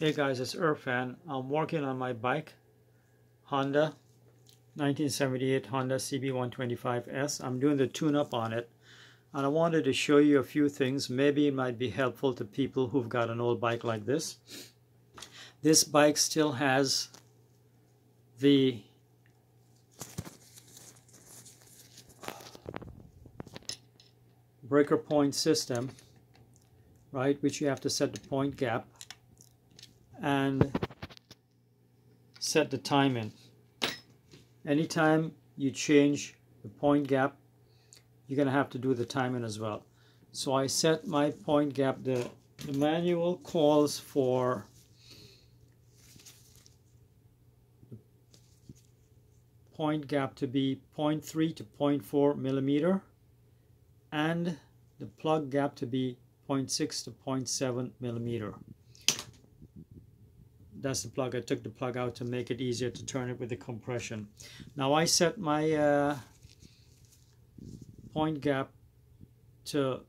Hey guys, it's Irfaan. I'm working on my bike, Honda 1978 Honda CB125S. I'm doing the tune-up on it and I wanted to show you a few things. Maybe it might be helpful to people who've got an old bike like this. This bike still has the breaker point system, right, which you have to set the point gap and set the time in. Anytime you change the point gap, you're going to have to do the timing as well. So I set my point gap, the, the manual calls for point gap to be 0.3 to 0.4 millimeter and the plug gap to be 0.6 to 0.7 millimeter that's the plug. I took the plug out to make it easier to turn it with the compression. Now I set my uh, point gap to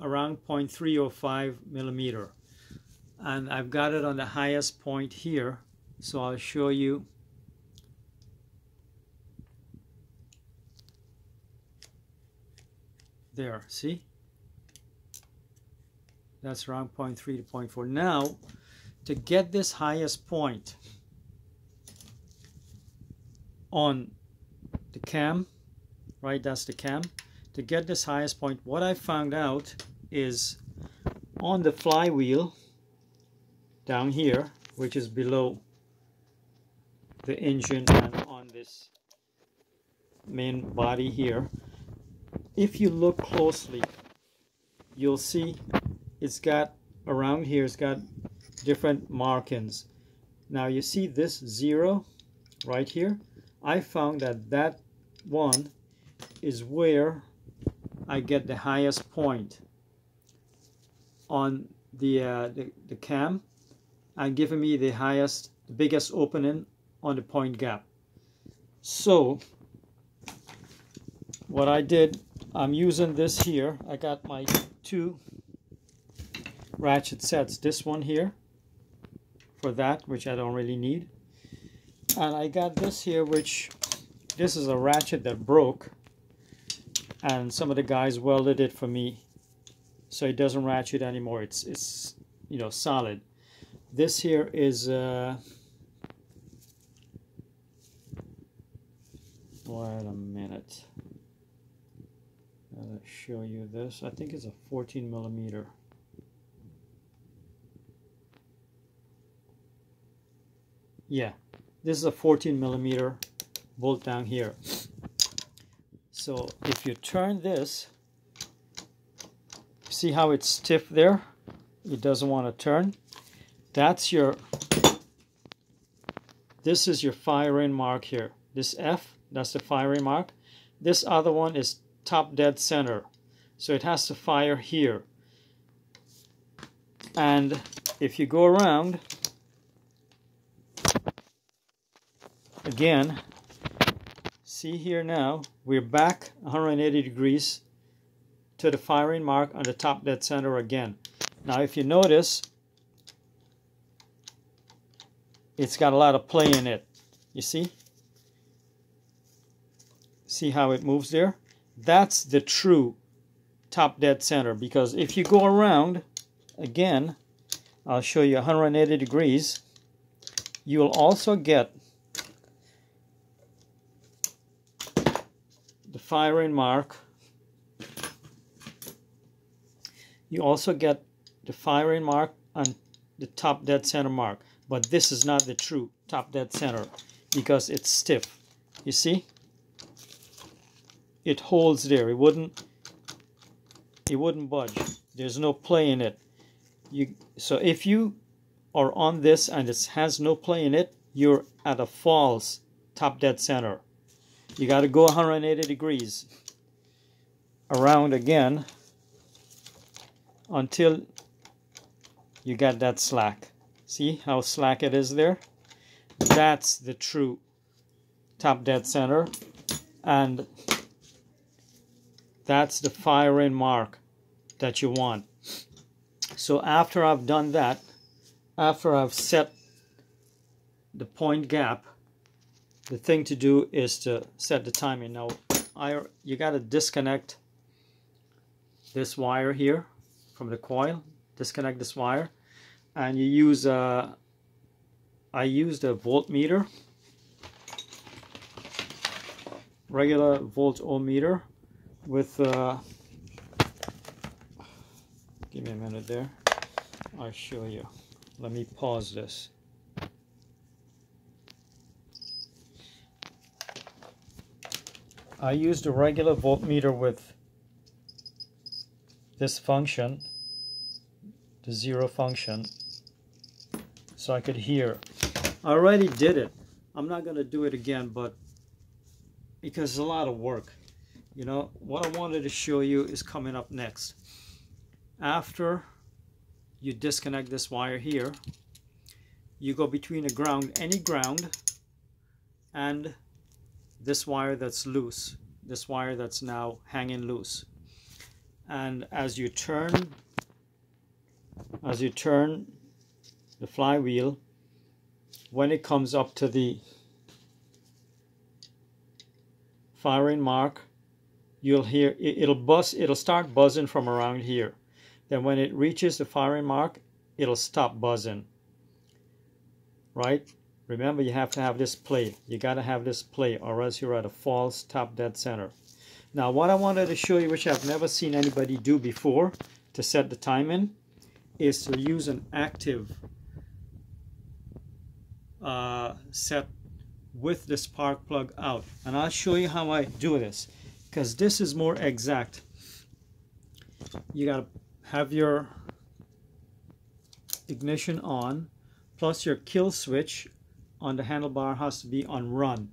around 0.305 millimeter and I've got it on the highest point here so I'll show you there see that's around 0.3 to 0.4 now to get this highest point on the cam, right, that's the cam, to get this highest point, what I found out is on the flywheel down here, which is below the engine and on this main body here, if you look closely, you'll see it's got around here, it's got different markings. Now you see this zero right here? I found that that one is where I get the highest point on the, uh, the, the cam and giving me the highest, the biggest opening on the point gap. So what I did, I'm using this here. I got my two ratchet sets. This one here for that, which I don't really need. And I got this here, which this is a ratchet that broke. And some of the guys welded it for me so it doesn't ratchet anymore. It's, it's you know, solid. This here is... Uh, wait a minute. I'll show you this. I think it's a 14 millimeter. Yeah. This is a 14 millimeter bolt down here. So if you turn this see how it's stiff there? It doesn't want to turn. That's your this is your firing mark here. This F that's the firing mark. This other one is top dead center. So it has to fire here. And if you go around again, see here now, we're back 180 degrees to the firing mark on the top dead center again. Now if you notice, it's got a lot of play in it. You see? See how it moves there? That's the true top dead center because if you go around, again, I'll show you 180 degrees, you will also get firing mark. You also get the firing mark on the top dead center mark. But this is not the true top dead center because it's stiff. You see? It holds there. It wouldn't it wouldn't budge. There's no play in it. You so if you are on this and it has no play in it, you're at a false top dead center you got to go 180 degrees around again until you get that slack. See how slack it is there? That's the true top dead center and that's the firing mark that you want. So after I've done that, after I've set the point gap, the thing to do is to set the timing. Now, I you got to disconnect this wire here from the coil. Disconnect this wire, and you use a. I Uh, used a voltmeter, regular voltometer with. Uh, give me a minute there. I'll show you. Let me pause this. I used a regular voltmeter with this function, the zero function, so I could hear. I already did it. I'm not going to do it again, but because it's a lot of work. You know, what I wanted to show you is coming up next. After you disconnect this wire here, you go between a ground, any ground, and this wire that's loose, this wire that's now hanging loose. And as you turn, as you turn the flywheel, when it comes up to the firing mark, you'll hear it'll buzz, it'll start buzzing from around here. Then when it reaches the firing mark, it'll stop buzzing. Right? Remember, you have to have this play. You got to have this play or else you're at a false top dead center. Now, what I wanted to show you, which I've never seen anybody do before to set the time in, is to use an active uh, set with the spark plug out. And I'll show you how I do this because this is more exact. You got to have your ignition on plus your kill switch on the handlebar has to be on run.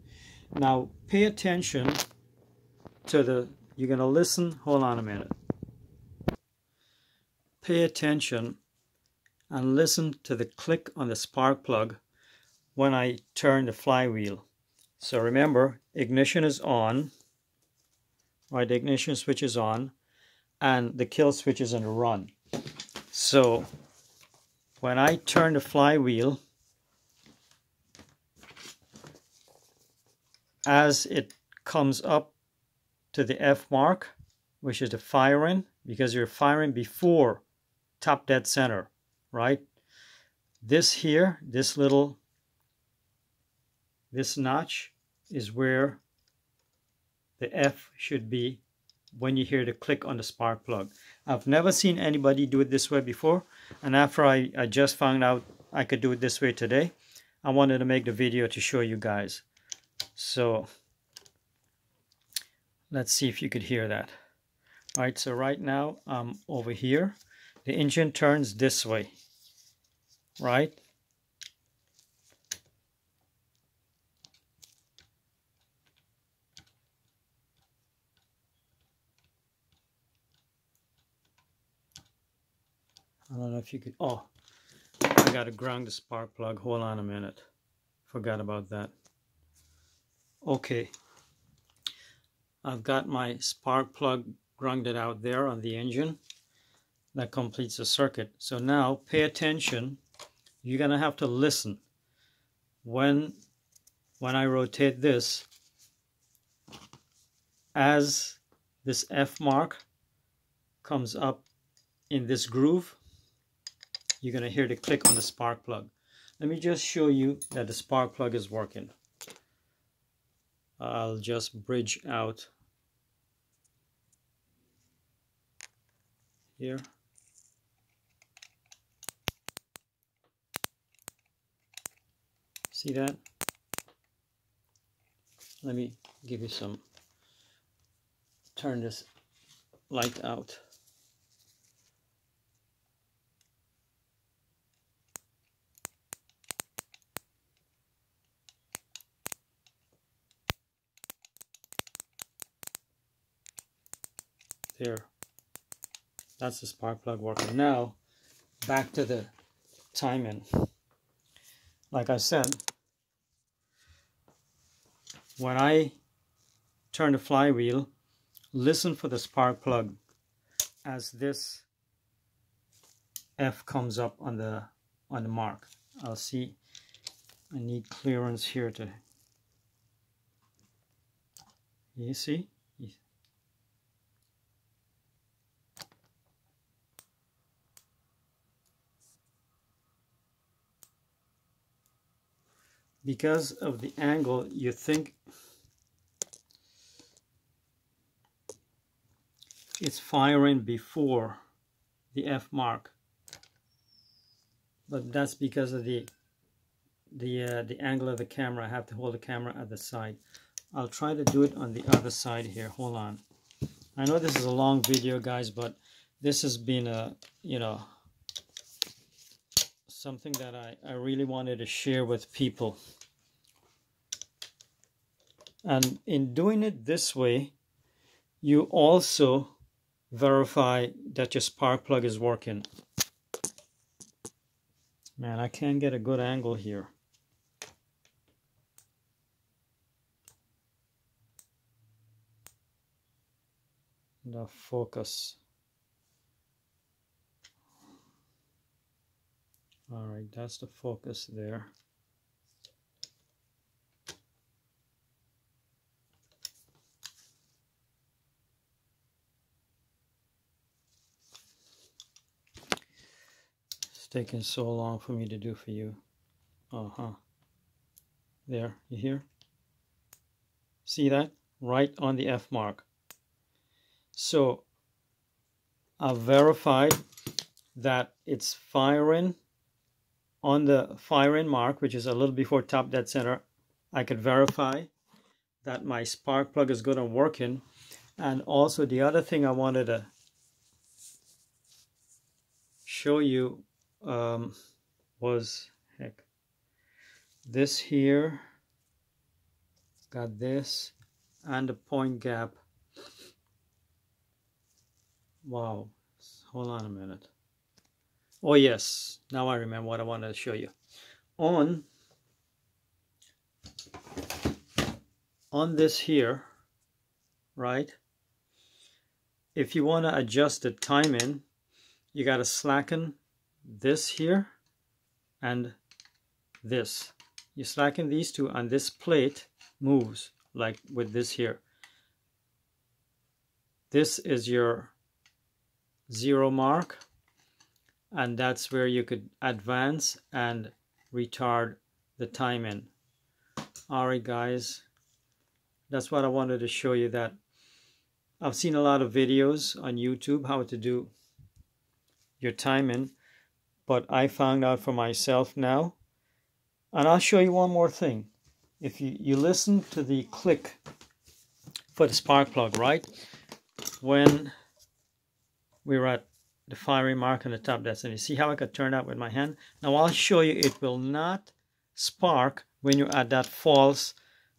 Now pay attention to the, you're going to listen, hold on a minute. Pay attention and listen to the click on the spark plug when I turn the flywheel. So remember, ignition is on, right, the ignition switch is on, and the kill switch is on run. So when I turn the flywheel, as it comes up to the F mark, which is the firing, because you're firing before top dead center, right? This here, this little, this notch is where the F should be when you hear the click on the spark plug. I've never seen anybody do it this way before, and after I, I just found out I could do it this way today, I wanted to make the video to show you guys. So let's see if you could hear that. All right, so right now I'm over here. The engine turns this way, right? I don't know if you could, oh, I got to ground the spark plug. Hold on a minute. Forgot about that. Okay. I've got my spark plug grounded out there on the engine. That completes the circuit. So now pay attention. You're going to have to listen. When, when I rotate this, as this F mark comes up in this groove, you're going to hear the click on the spark plug. Let me just show you that the spark plug is working. I'll just bridge out here. See that? Let me give you some, turn this light out. There. That's the spark plug working. Now, back to the timing. Like I said, when I turn the flywheel, listen for the spark plug as this F comes up on the on the mark. I'll see I need clearance here to you see because of the angle you think it's firing before the F mark. But that's because of the the uh, the angle of the camera. I have to hold the camera at the side. I'll try to do it on the other side here. Hold on. I know this is a long video guys but this has been a you know something that I, I really wanted to share with people. And in doing it this way, you also verify that your spark plug is working. Man, I can't get a good angle here. The focus. All right, that's the focus there. It's taking so long for me to do for you. Uh-huh. There, you hear? See that? Right on the F mark. So, I've verified that it's firing on the firing mark, which is a little before top dead center, I could verify that my spark plug is good and working. And also the other thing I wanted to show you um, was, heck, this here, got this, and the point gap. Wow, hold on a minute. Oh yes, now I remember what I wanted to show you. On on this here, right? If you want to adjust the timing, you got to slacken this here and this. You slacken these two and this plate moves like with this here. This is your zero mark and that's where you could advance and retard the timing. Alright guys. That's what I wanted to show you that I've seen a lot of videos on YouTube how to do your timing but I found out for myself now and I'll show you one more thing. If you, you listen to the click for the spark plug right? When we were at the firing mark on the top. That's and you see how I could turn that with my hand? Now I'll show you it will not spark when you're at that false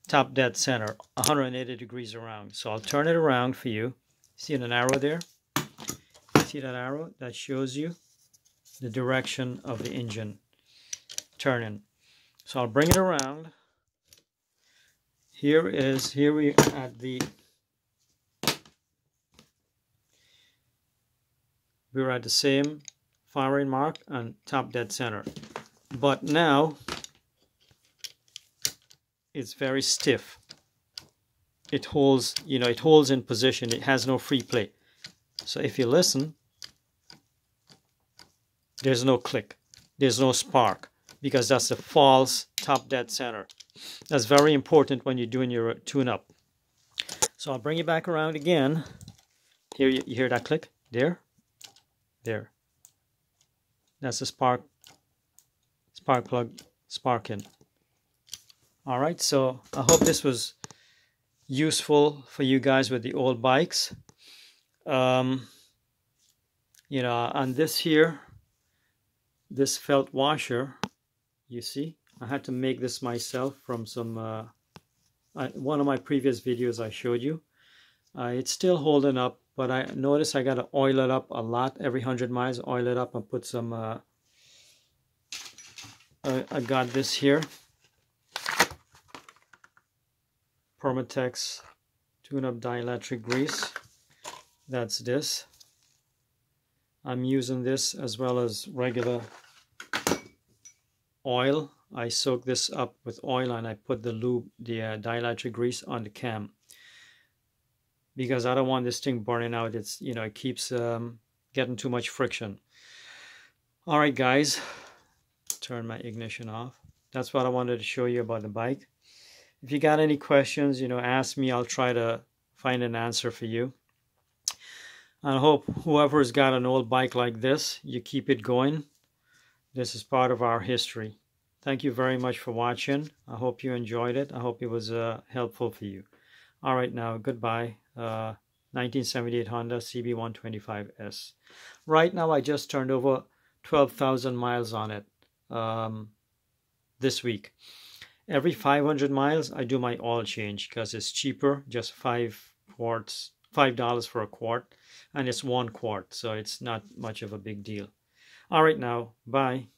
top dead center 180 degrees around. So I'll turn it around for you. See an arrow there? See that arrow? That shows you the direction of the engine turning. So I'll bring it around. Here is here we at the we were at the same firing mark and top dead center. But now it's very stiff. It holds, you know, it holds in position. It has no free play. So if you listen, there's no click. There's no spark because that's a false top dead center. That's very important when you're doing your tune-up. So I'll bring you back around again. Here, you, you hear that click? There? There. That's the spark spark plug sparking all right so i hope this was useful for you guys with the old bikes. Um you know on this here this felt washer you see i had to make this myself from some uh, I, one of my previous videos i showed you. Uh, it's still holding up but I notice I got to oil it up a lot every 100 miles oil it up and put some uh, I, I got this here. Permatex tune-up dielectric grease. That's this. I'm using this as well as regular oil. I soak this up with oil and I put the lube, the uh, dielectric grease on the cam because I don't want this thing burning out. It's, you know, it keeps um, getting too much friction. All right, guys, turn my ignition off. That's what I wanted to show you about the bike. If you got any questions, you know, ask me. I'll try to find an answer for you. I hope whoever's got an old bike like this, you keep it going. This is part of our history. Thank you very much for watching. I hope you enjoyed it. I hope it was uh, helpful for you. All right, now, goodbye. Uh, 1978 Honda CB125S. Right now, I just turned over 12,000 miles on it um, this week. Every 500 miles, I do my oil change because it's cheaper, just five quarts, five dollars for a quart, and it's one quart, so it's not much of a big deal. All right, now, bye.